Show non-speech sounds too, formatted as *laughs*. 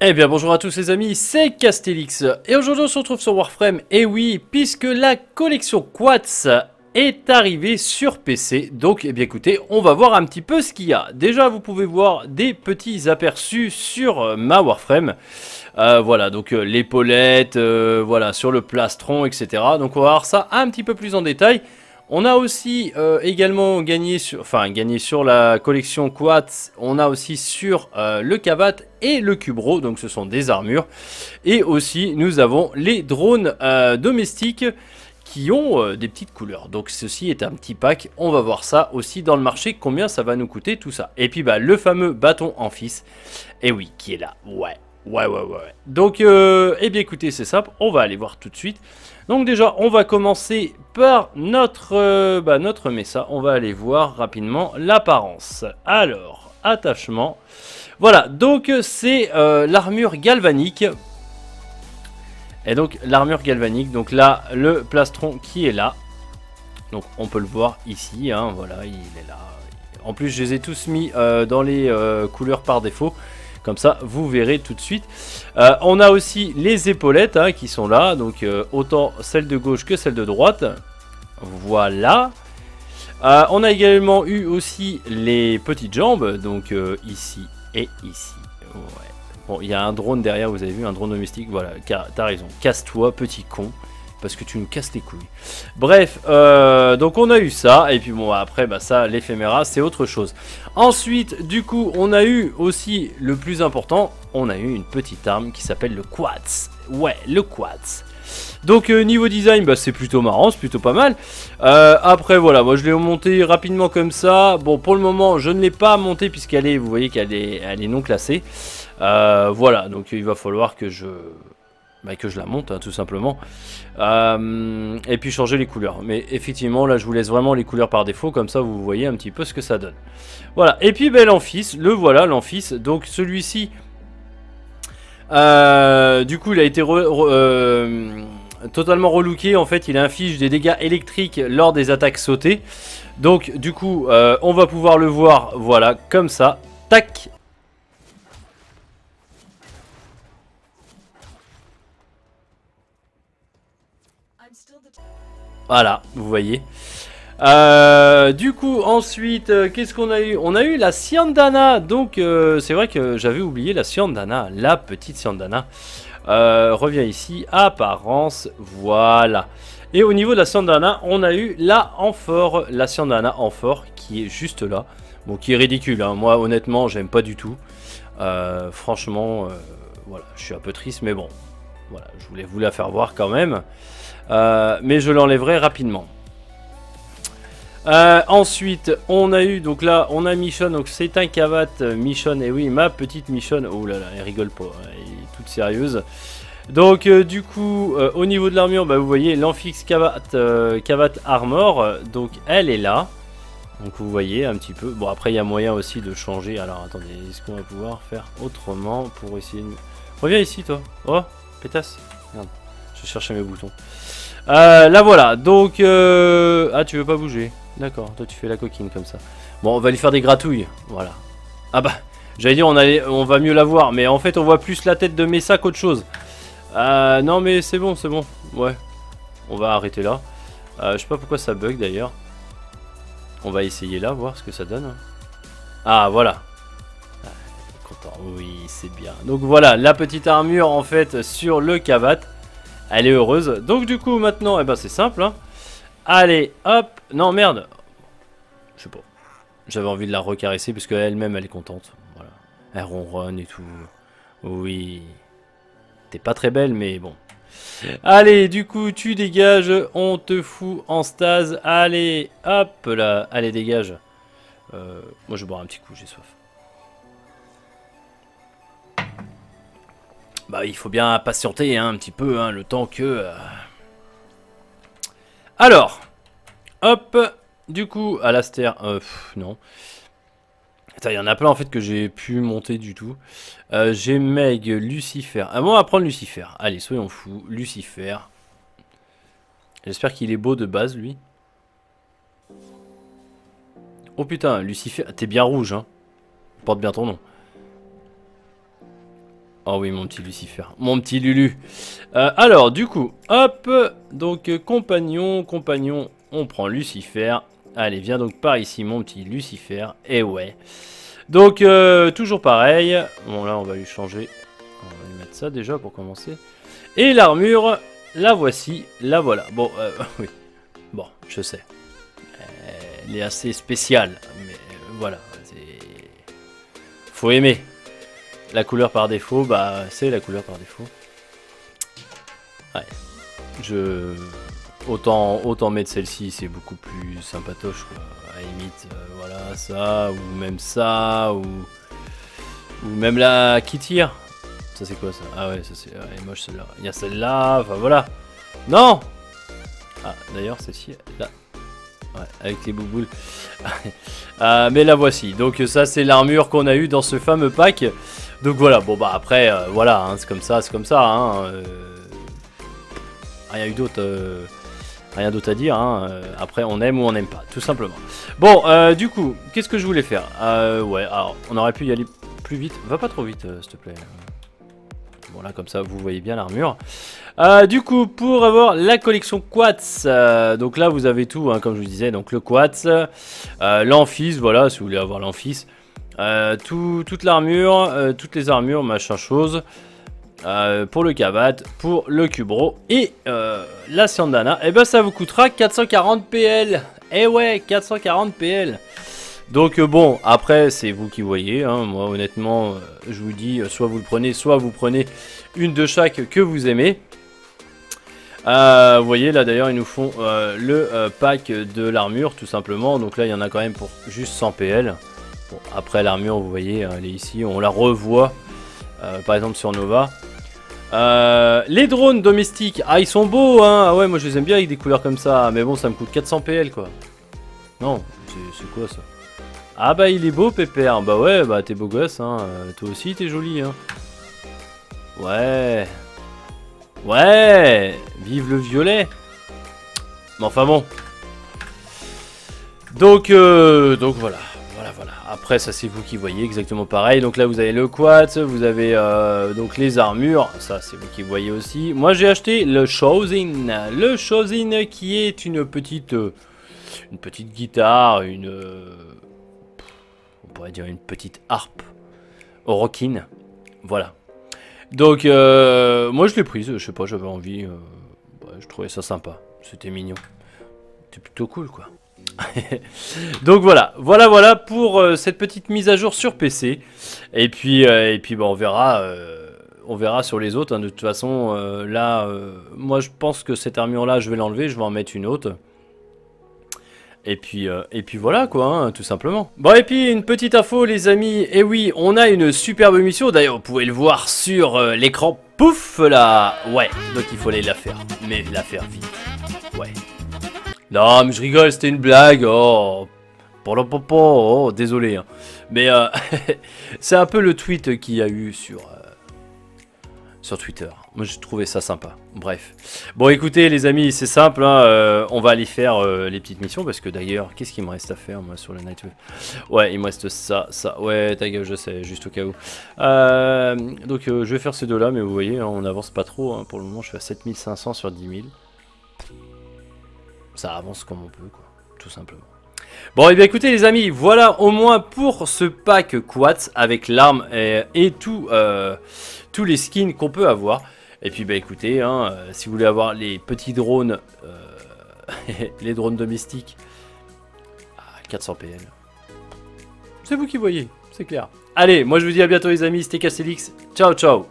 Eh bien bonjour à tous les amis, c'est Castellix. Et aujourd'hui on se retrouve sur Warframe. Et oui puisque la collection Quats est arrivée sur PC donc eh bien écoutez on va voir un petit peu ce qu'il y a. Déjà vous pouvez voir des petits aperçus sur euh, ma Warframe. Euh, voilà donc euh, l'épaulette, voilà sur le plastron etc donc on va voir ça un petit peu plus en détail. On a aussi euh, également gagné sur, gagné sur la collection Quats, on a aussi sur euh, le Cavat et le Cubro, donc ce sont des armures. Et aussi nous avons les drones euh, domestiques qui ont des petites couleurs. Donc ceci est un petit pack, on va voir ça aussi dans le marché, combien ça va nous coûter tout ça. Et puis bah le fameux bâton en fils, et oui, qui est là, ouais, ouais, ouais, ouais. Donc, eh bien écoutez, c'est simple, on va aller voir tout de suite. Donc déjà, on va commencer par notre, euh, bah, notre Mesa. On va aller voir rapidement l'apparence. Alors, attachement. Voilà, donc c'est euh, l'armure galvanique. Et donc l'armure galvanique, donc là, le plastron qui est là. Donc on peut le voir ici, hein, voilà, il est là. En plus, je les ai tous mis euh, dans les couleurs par défaut. Comme ça, vous verrez tout de suite. Euh, on a aussi les épaulettes hein, qui sont là. Donc, euh, autant celle de gauche que celle de droite. Voilà. Euh, on a également eu aussi les petites jambes. Donc, ici et ici. Bon, il y a un drone derrière, vous avez vu, un drone domestique. Voilà, t'as raison. Casse-toi, petit con parce que tu me casses les couilles. Bref, euh, donc on a eu ça, et puis bon, après, bah ça, l'éphéméra, c'est autre chose. Ensuite, du coup, on a eu aussi le plus important, on a eu une petite arme qui s'appelle le Quartz. Ouais, le Quartz. Donc euh, niveau design, bah, c'est plutôt marrant, c'est plutôt pas mal. Euh, après voilà, moi je l'ai monté rapidement comme ça. Bon pour le moment je ne l'ai pas monté puisqu'elle est, vous voyez qu'elle est, elle est non classée. voilà, donc il va falloir que je, bah, que je la monte hein, tout simplement. Euh, et puis changer les couleurs. Mais effectivement là je vous laisse vraiment les couleurs par défaut, comme ça vous voyez un petit peu ce que ça donne. Voilà, et puis ben, l'amphis, le voilà l'amphis. Donc celui-ci, euh, du coup il a été euh, totalement relooké. En fait il inflige des dégâts électriques lors des attaques sautées. Donc du coup on va pouvoir le voir, voilà, comme ça. Tac, Voilà, vous voyez. Euh, du coup, ensuite, euh, qu'est-ce qu'on a eu? On a eu la Siandana. Donc, euh, c'est vrai que j'avais oublié la Siandana, la petite Siandana. revient ici, apparence, voilà. Et au niveau de la Siandana, on a eu la Amphore, la Siandana Amphore, qui est juste là. Bon, qui est ridicule, hein. moi honnêtement, j'aime pas du tout. franchement, voilà, je suis un peu triste, mais bon. Voilà, je voulais vous la faire voir quand même. Euh, mais je l'enlèverai rapidement. Euh, ensuite, on a eu, donc là, on a Michonne, donc c'est un cavat Michonne, et oui, ma petite Michonne, oh là là, elle rigole pas, elle est toute sérieuse. Donc, euh, du coup, au niveau de l'armure, bah, vous voyez, l'Amphix cavat, cavat Armor, donc elle est là. Donc vous voyez un petit peu, bon après il y a moyen aussi de changer, alors attendez, est-ce qu'on va pouvoir faire autrement pour essayer de... Reviens ici toi, oh, pétasse, je cherchais mes boutons. Euh, là voilà, donc... Euh... Ah, tu veux pas bouger D'accord, toi tu fais la coquine comme ça. Bon, on va lui faire des gratouilles, voilà. Ah bah, j'allais dire on, allait, on va mieux la voir, mais en fait on voit plus la tête de Messa qu'autre chose. Euh, non mais c'est bon, c'est bon, ouais. On va arrêter là. Euh, je sais pas pourquoi ça bug d'ailleurs. On va essayer là, voir ce que ça donne. Ah, voilà. Ah, content, oui, c'est bien. Donc voilà, la petite armure en fait sur le cavat. Elle est heureuse. Donc du coup maintenant, eh ben, c'est simple. Hein. Allez, hop. Non, merde. Je sais pas. J'avais envie de la recaresser parce qu'elle-même elle est contente. Voilà. Elle ronronne et tout. Oui. T'es pas très belle mais bon. Allez, du coup, tu dégages. On te fout en stase. Allez, hop là. Allez, dégage. Euh, moi, je vais boire un petit coup, j'ai soif. Bah, il faut bien patienter hein, un petit peu, hein, le temps que... Euh. Alors, hop, du coup, Alastair, euh, non. il y en a plein en fait que j'ai pu monter du tout. Euh, j'ai Meg, Lucifer. Ah bon, on va prendre Lucifer. Allez, soyons fous. Lucifer. J'espère qu'il est beau de base, lui. Oh putain, Lucifer, t'es bien rouge, hein. Porte bien ton nom. Oh oui, mon petit Lucifer. Mon petit Lulu. Euh, alors, du coup, hop. Donc, euh, compagnon, compagnon. On prend Lucifer. Allez, viens donc par ici, mon petit Lucifer. Et ouais. Donc, euh, toujours pareil. Bon, là, on va lui changer. On va lui mettre ça déjà pour commencer. Et l'armure, la voici. La voilà. Bon, *laughs* oui. Bon, je sais. Elle est assez spéciale. Mais voilà. Faut aimer. La couleur par défaut, bah c'est la couleur par défaut. Ouais. Je... Autant, autant mettre celle-ci, c'est beaucoup plus sympatoche quoi. À la limite, euh, voilà, ça, ou même ça, ou... Ou même la qui tire. Ça c'est quoi ça? Ah ouais, ça c'est moche celle-là. Il y a celle-là, enfin voilà. Non Ah, d'ailleurs, celle-ci, là. Ouais, avec les bouboules. *laughs* euh, mais la voici. Donc ça, c'est l'armure qu'on a eu dans ce fameux pack. Donc voilà, bon bah après, euh, voilà, hein, c'est comme ça, c'est comme ça. Hein, euh, rien d'autre. Rien d'autre à dire. Hein, après, on aime ou on n'aime pas, tout simplement. Bon, du coup, qu'est-ce que je voulais faire? Ouais, alors, on aurait pu y aller plus vite. Va pas trop vite, s'il te plaît. Bon là, comme ça, vous voyez bien l'armure. du coup, pour avoir la collection Quartz, donc là, vous avez tout, comme je vous disais. Donc le Quartz, l'Amphis, voilà, si vous voulez avoir l'Amphis. Euh, toute l'armure, euh, toutes les armures, machin chose. Euh, pour le Kabat, pour le Cubro et la Sandana, et eh ben ça vous coûtera 440 PL. Eh ouais, 440 PL. Donc bon, après c'est vous qui voyez. Hein. Moi honnêtement, je vous dis, soit vous le prenez, soit vous prenez une de chaque que vous aimez. vous voyez là d'ailleurs ils nous font le pack de l'armure tout simplement. Donc là il y en a quand même pour juste 100 PL après l'armure, vous voyez, elle est ici, on la revoit, euh, par exemple sur Nova. Euh, les drones domestiques, ah ils sont beaux hein, ah ouais moi je les aime bien avec des couleurs comme ça, mais bon ça me coûte 400 PL quoi. Non, c'est quoi ça? Ah bah il est beau Pépère, bah ouais bah t'es beau gosse hein, euh, toi aussi t'es joli hein. Ouais. Ouais Vive le violet Mais enfin bon. Donc, donc voilà. Voilà, voilà. Après, ça c'est vous qui voyez exactement pareil. Donc là, vous avez le quad, vous avez euh, donc les armures. Ça, c'est vous qui voyez aussi. Moi, j'ai acheté le Shozin. Le Shozin qui est une petite, euh, une petite guitare, une, euh, on pourrait dire une petite harpe rockin. Voilà. Donc, moi, je l'ai prise. Je sais pas, j'avais envie. je trouvais ça sympa. C'était mignon. C'était plutôt cool, quoi. *laughs* Donc voilà, voilà, voilà pour euh, cette petite mise à jour sur PC. Et puis, euh, et puis bah, on verra, euh, on verra sur les autres. Hein. De toute façon, là, moi je pense que cette armure-là, je vais l'enlever, je vais en mettre une autre. Et puis, et puis voilà quoi, hein, tout simplement. Bon et puis une petite info les amis, et oui, on a une superbe mission, d'ailleurs vous pouvez le voir sur l'écran, pouf là Ouais, donc il faut aller la faire, mais la faire vite, ouais. Non, mais je rigole, c'était une blague. Oh, oh désolé. Hein. Mais euh, *laughs* c'est un peu le tweet qu'il y a eu sur, euh, sur Twitter. Moi, j'ai trouvé ça sympa. Bref. Bon, écoutez, les amis, c'est simple. Hein, euh, on va aller faire les petites missions. Parce que d'ailleurs, qu'est-ce qu'il me reste à faire, moi, sur le Night Ouais, il me reste ça, ça. Ouais, ta gueule, je sais, juste au cas où. donc, je vais faire ces deux-là. Mais vous voyez, hein, on avance pas trop. pour le moment, je fais à 7500 sur 10 000 ça avance comme on peut, quoi, tout simplement. Bon, et eh bien écoutez les amis, voilà au moins pour ce pack Quats avec l'arme et, euh, tous les skins qu'on peut avoir. Et puis bah écoutez, hein, euh, si vous voulez avoir les petits drones, euh, *laughs* les drones domestiques, à 400 PL, c'est vous qui voyez, c'est clair. Allez, moi je vous dis à bientôt les amis, c'était Castellix, ciao ciao